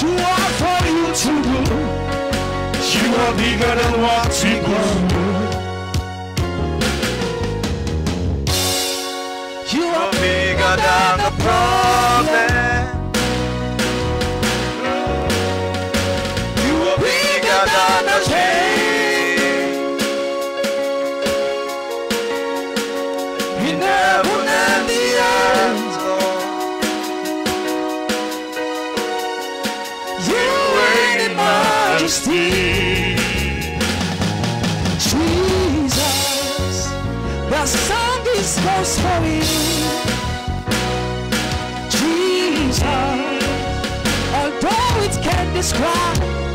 too hard for you to do. You are bigger than what we go. You are bigger than the problem. Song is most holy. Jesus, although it can't describe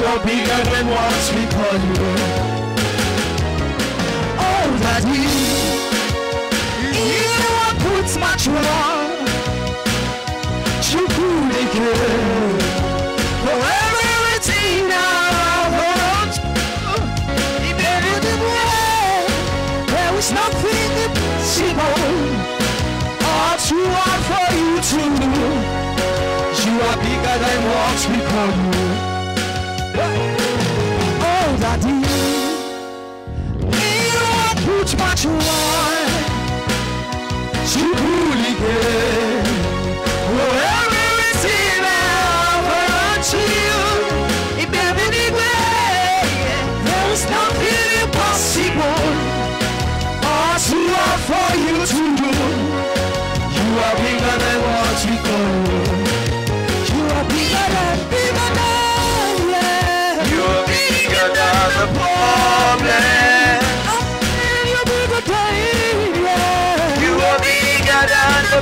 You are bigger than what we call you. Oh, Daddy. You are put much could again. For everything I want. There is nothing impossible. Or too hard for you to do. You are bigger than what we call you. Oh, get. For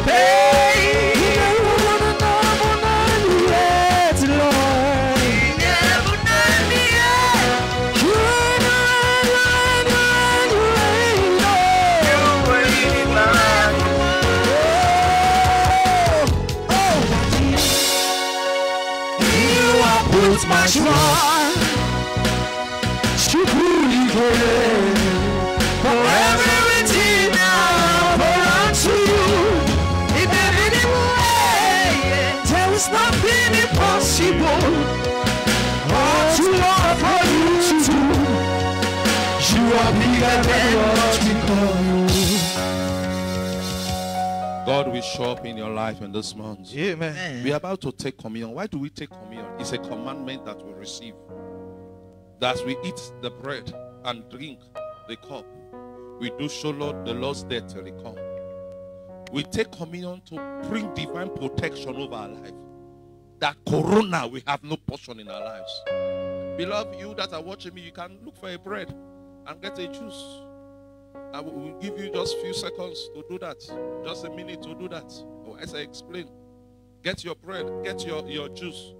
than God will show up in your life in this month. Amen. We are about to take communion. Why do we take communion? It's a commandment that we receive. That we eat the bread and drink the cup. We do show Lord the Lord's death till he come. We take communion to bring divine protection over our life. That corona we have no portion in our lives. Beloved, you that are watching me, you can look for a bread and get a juice. I will give you just few seconds to do that. Just a minute to do that. Or as I explain, get your bread, get your, your juice.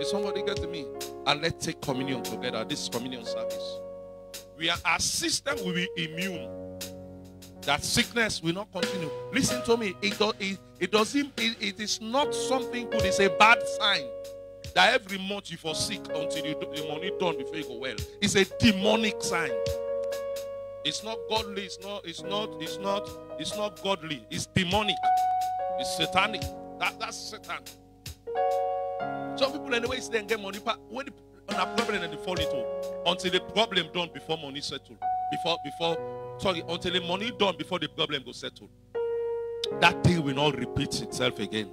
Is somebody getting me? And let's take communion together. This is communion service. We are our system will be immune. That sickness will not continue. Listen to me. It, do, it, it doesn't. It, it is not something good. It's a bad sign that every month you forsake until you do, the money done before you go well. It's a demonic sign. It's not godly. It's not. It's not. It's not. It's not godly. It's demonic. It's satanic. That, that's Satan. Some people anyway say they get money, but when on a problem and they fall into until the problem done before money settle. Before before sorry until the money done before the problem go settle. That thing will not repeat itself again.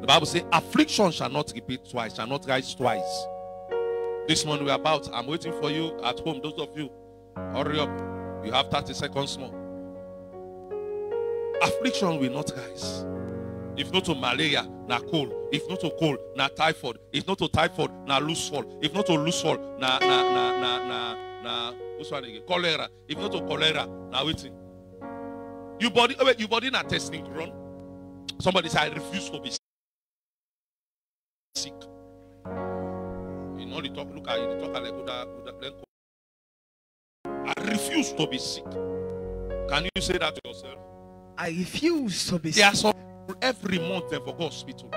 The Bible says affliction shall not repeat twice, shall not rise twice. This morning we're about. I'm waiting for you at home. Those of you, hurry up. You have 30 seconds more. Affliction will not rise. If not to malaria, na cold. If not to cold, na typhoid. If not to typhoid, na loose fall. If not to loose fall, na na na na na na what's one again? Cholera. If not to cholera, na waiting. You body, oh, wait, you body not testing run. Somebody say, I refuse to be sick. You know, the talk, look at you, the talk like Uda, Uda. I refuse to be sick. Can you say that to yourself? I refuse to be There are sick. some every month they for go hospital.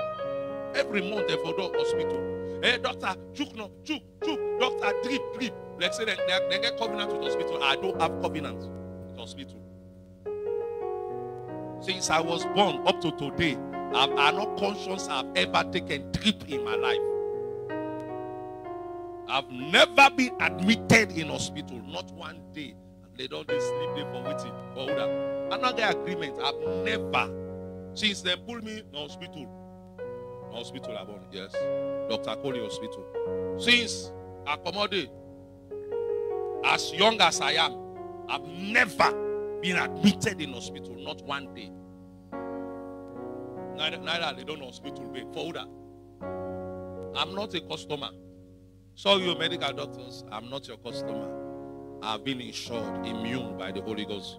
Every month they for go hospital. Hey doctor, chook no, chook, chook, doctor, drip, drip. Let's say they, they, they get covenant with hospital. I don't have covenant with hospital. Since I was born up to today, I'm, I'm not conscious I've ever taken trip in my life. I've never been admitted in hospital, not one day. They don't they sleep there for waiting for that. I'm not get agreement. I've never since they pull me in hospital. Hospital I born, yes. Dr. Coley Hospital. Since I accommodate as young as I am, I've never been admitted in hospital, not one day. Neither, they don't hospital bed for that. I'm not a customer. So you medical doctors, I'm not your customer. I've been insured, immune by the Holy Ghost.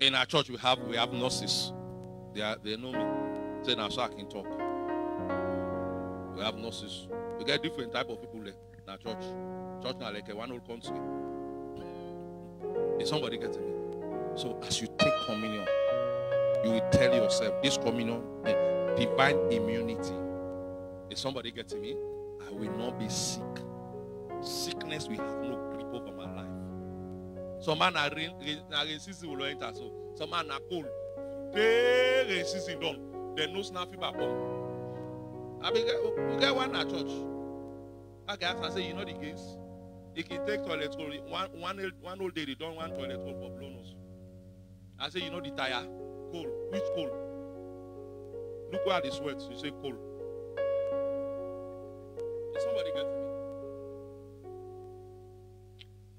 In our church, we have we have nurses. They are, they know me. Say now, so I can talk. We have nurses. We get different type of people there in our church. Church now like a one whole country. Is somebody getting me? So as you take communion, you will tell yourself this communion, eh, divine immunity. Is somebody getting me? I will not be sick. Sickness will have no grip over my life. Some man are season will enter. So some man are cold. Day rain season done. Then no snappy back. I mean, we get one at church. I guess I say, you know the case. He can take toilet roll. One, one, one old lady done one toilet roll for blow nose. I say, you know the tire? Cold. Which cold? Look where the sweat. You say cold. Is somebody getting me?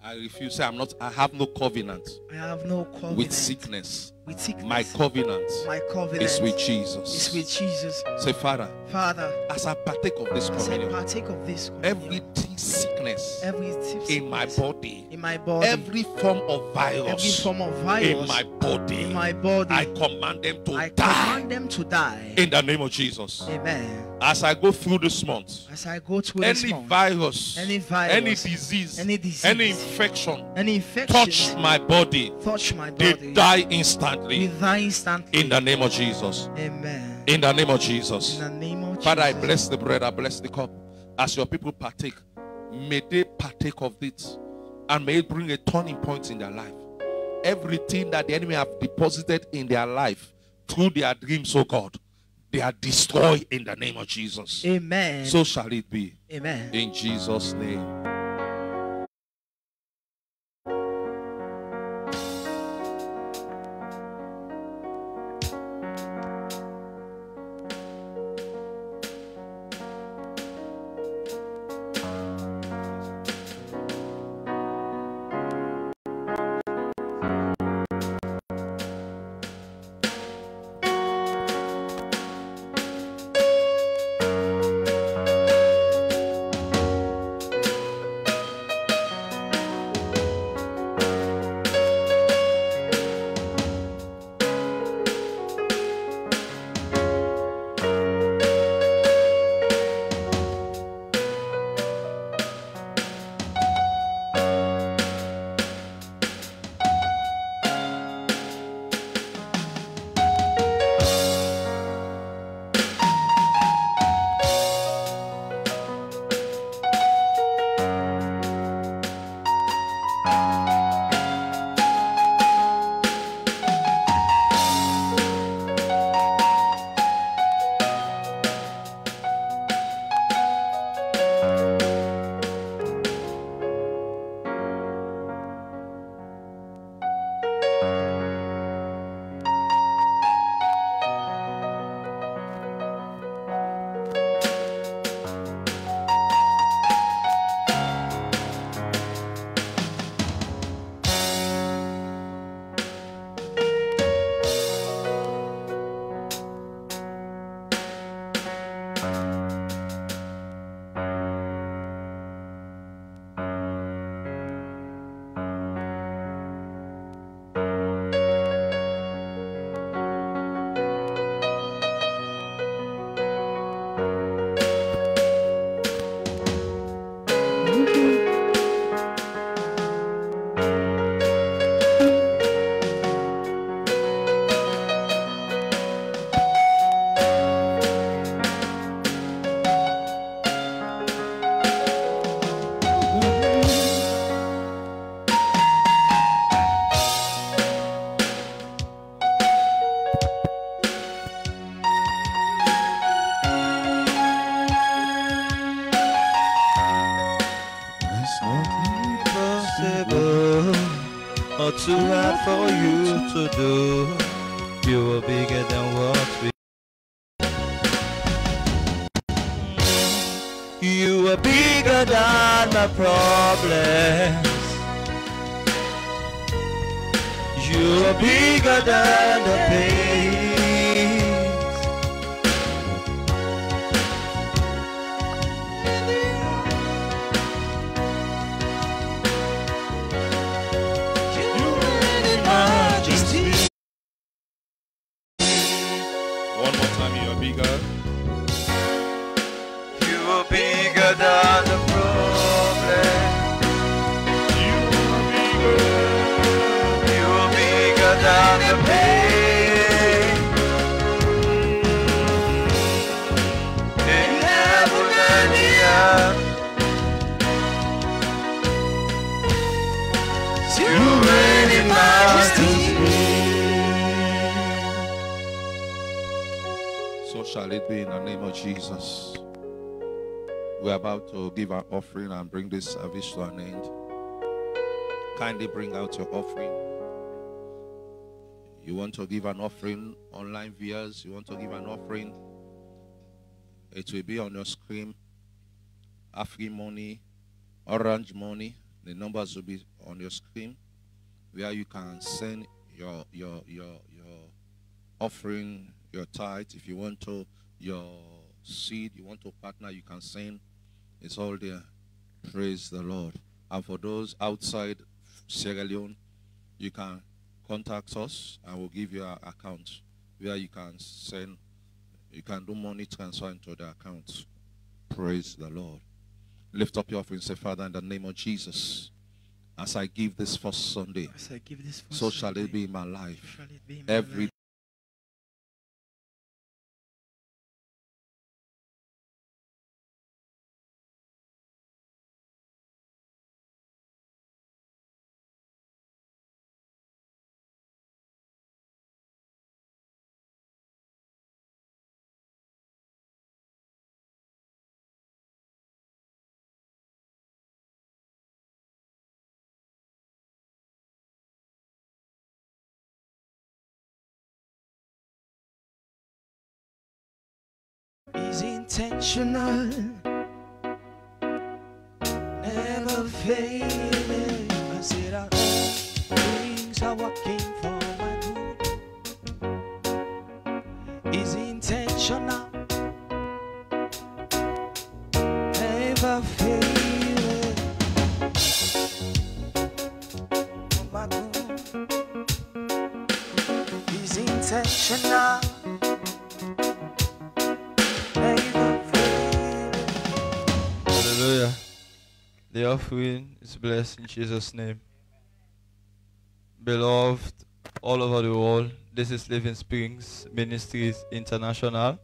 I refuse. I'm not. I have no covenant I have no covenant with sickness. With sickness. My covenant My covenant is with is Jesus. with Jesus. Say, Father, Father, as I partake of this as I communion, partake of this every communion, t- sickness every sickness in my body, in my body, every form of every virus form of virus in my body, in my body, I command them to I die command them to die. in the name of Jesus. Amen. As I go through this month, As I go through this any month, virus, Any virus, any disease, any disease, any infection any infection touch my body, touch my they body, die we instantly die instantly. in the name of Jesus. Amen. In the name of Jesus. In the name of Father, I bless the bread, I bless the cup. As your people partake, may they partake of it and may it bring a turning point in their life. Everything that the enemy have deposited in their life through their dreams, oh God, they are destroyed in the name of Jesus. Amen. So shall it be. Amen. In Jesus' name. Problems. You are bigger than the pains. Jesus. We're about to give our offering and bring this service to an end. Kindly bring out your offering. You want to give an offering, online viewers, you want to give an offering, it will be on your screen. Afrimoney, orange money, the numbers will be on your screen where you can send your your your your offering your tithe if you want to your seed you want to partner you can send. It's all there. Praise the lord. And for those outside sierra leone you can contact us and we'll give you our account where you can send. You can do money transfer into the account. Praise the lord. Lift up your offering say father in the name of jesus as i give this first sunday As I give this so first shall it be in my life. shall it be in my every intentional, never failing. Offering is blessed in Jesus' name. Beloved, all over the world, this is Living Springs Ministries International.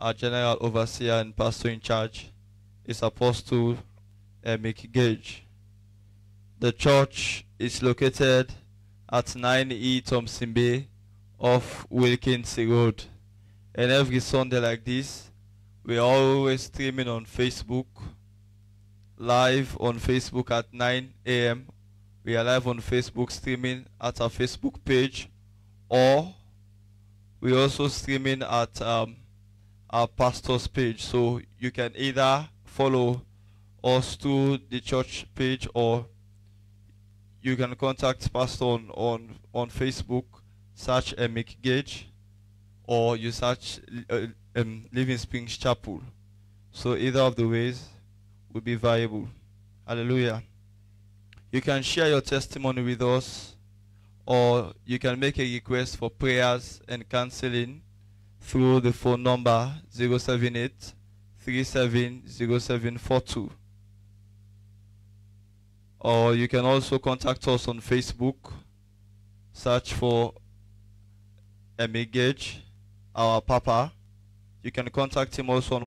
Our general overseer and pastor in charge is Apostle eh, Mick Gage. The church is located at 9E Thompson Bay off Wilkinson Road. And every Sunday like this, we are always streaming on Facebook, live on Facebook at 9 a.m. We are live on Facebook streaming at our Facebook page, or we also streaming at um, our pastor's page. So you can either follow us to the church page, or you can contact pastor on on, on Facebook, search Mick Gage, or you search uh, um, Living Springs Chapel. So either of the ways will be viable. Hallelujah. You can share your testimony with us, or you can make a request for prayers and counseling through the phone number 078 370742. Or you can also contact us on Facebook, search for Emik Gage, our Papa. You can contact him also on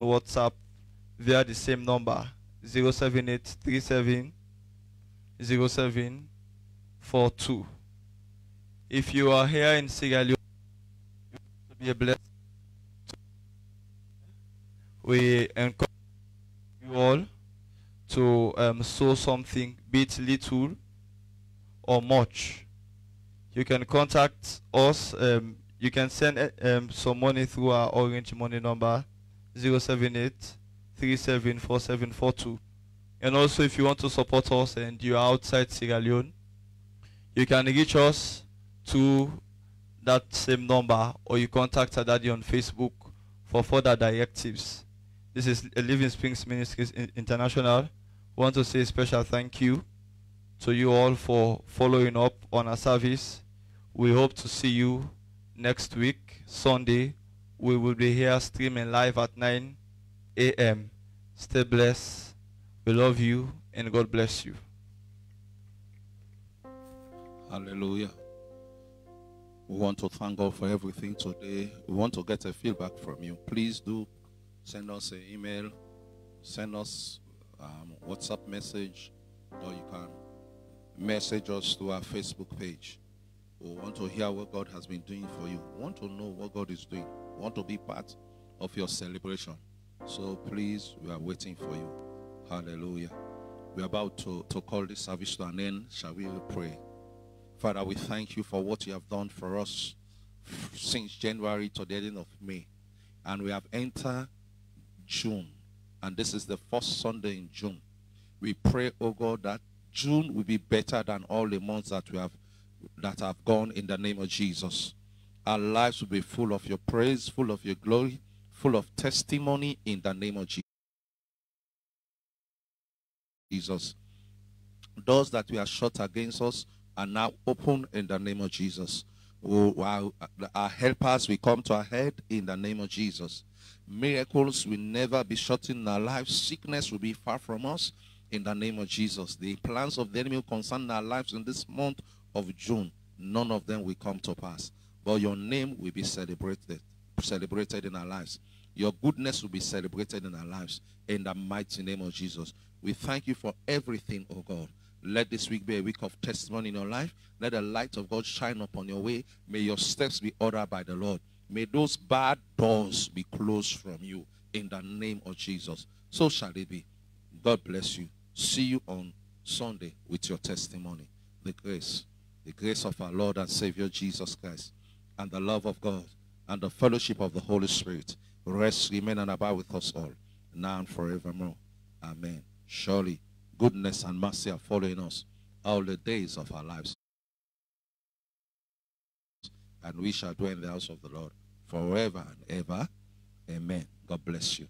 WhatsApp via the same number 07837 0742. If you are here in Sierra Leone, to be a blessing. We encourage you all to um, sow something, be it little or much. You can contact us. Um, you can send um, some money through our orange money number 078 374742. And also, if you want to support us and you are outside Sierra Leone, you can reach us to that same number or you contact daddy on Facebook for further directives. This is Living Springs Ministries International. We want to say a special thank you to you all for following up on our service. We hope to see you next week, Sunday. We will be here streaming live at 9 a.m. Stay blessed. We love you and God bless you. Hallelujah. We want to thank God for everything today. We want to get a feedback from you. Please do send us an email, send us um, WhatsApp message, or you can message us to our Facebook page. We want to hear what God has been doing for you. We want to know what God is doing. We want to be part of your celebration. So please, we are waiting for you. Hallelujah. We're about to, to call this service to an end. Shall we pray? Father, we thank you for what you have done for us since January to the end of May. And we have entered June. And this is the first Sunday in June. We pray, oh God, that June will be better than all the months that we have that have gone in the name of Jesus. Our lives will be full of your praise, full of your glory, full of testimony in the name of Je- Jesus. Doors that were shut against us are now open in the name of Jesus. Oh, Our, our helpers will come to our head in the name of Jesus. Miracles will never be shut in our lives. Sickness will be far from us in the name of Jesus. The plans of the enemy concerning our lives in this month of June, none of them will come to pass. But your name will be celebrated, celebrated in our lives. Your goodness will be celebrated in our lives in the mighty name of Jesus. We thank you for everything, oh God. Let this week be a week of testimony in your life. Let the light of God shine upon your way. May your steps be ordered by the Lord. May those bad doors be closed from you in the name of Jesus. So shall it be. God bless you. See you on Sunday with your testimony. The grace, the grace of our Lord and Savior Jesus Christ, and the love of God, and the fellowship of the Holy Spirit rest, remain, and abide with us all, now and forevermore. Amen. Surely, goodness and mercy are following us all the days of our lives. And we shall dwell in the house of the Lord forever and ever. Amen. God bless you.